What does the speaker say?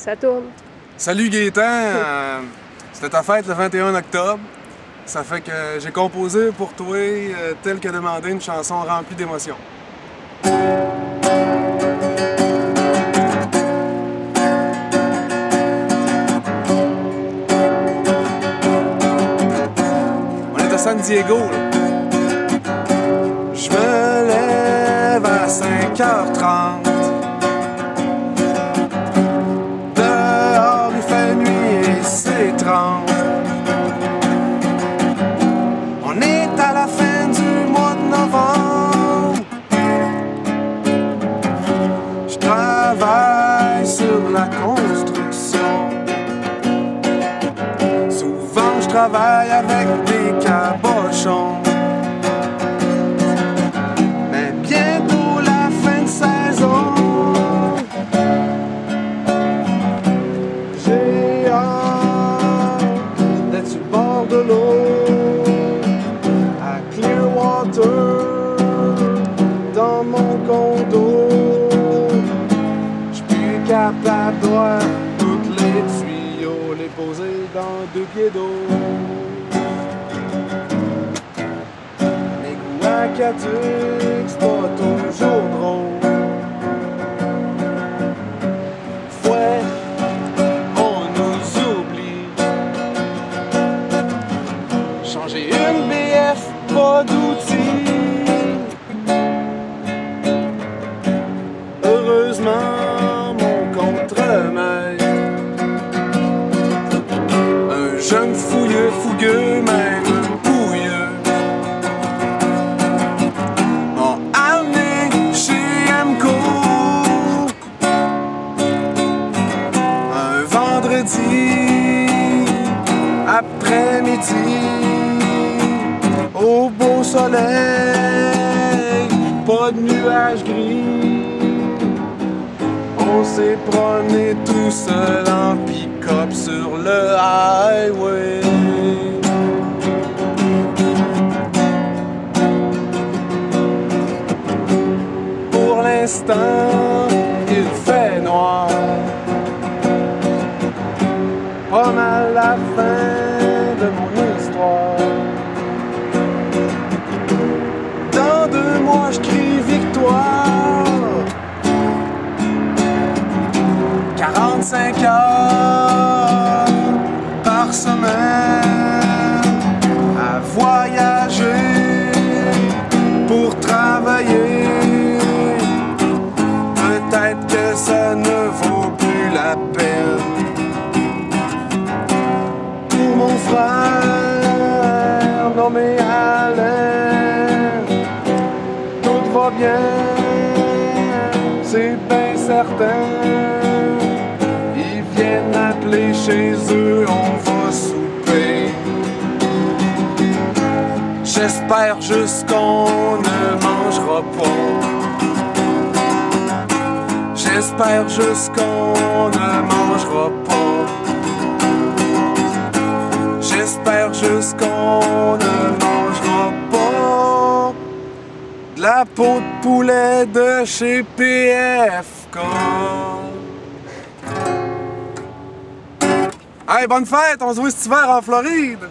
Ça tourne. Salut Gaétan, euh, c'était ta fête le 21 octobre. Ça fait que j'ai composé pour toi, euh, tel que demandé, une chanson remplie d'émotions. On est à San Diego. Je me lève à 5h30. Travaille sur la construction. Souvent je travaille avec des cabochons. Toutes les tuyaux les poser dans deux pieds d'eau. Mes goûts aquatiques, c'est pas toujours drôle. Fouet, on nous oublie. Changer une BF, pas d'outils. Fouilleux, fougueux, même pouilleux. M'a amené chez MCO. Un vendredi après-midi au beau soleil, pas de nuages gris. On s'est promené tout seul en pick-up sur le highway. L'instant, il fait noir pas mal la fin de mon histoire. Dans deux mois, je crie victoire. 45 heures par semaine à voyager pour travailler. Bien, c'est bien certain. Ils viennent appeler chez eux, on va souper. J'espère juste qu'on ne mangera pas. J'espère juste qu'on ne mangera pas. J'espère juste qu'on ne la peau de poulet de chez PFK. Hey, bonne fête! On se voit cet hiver en Floride!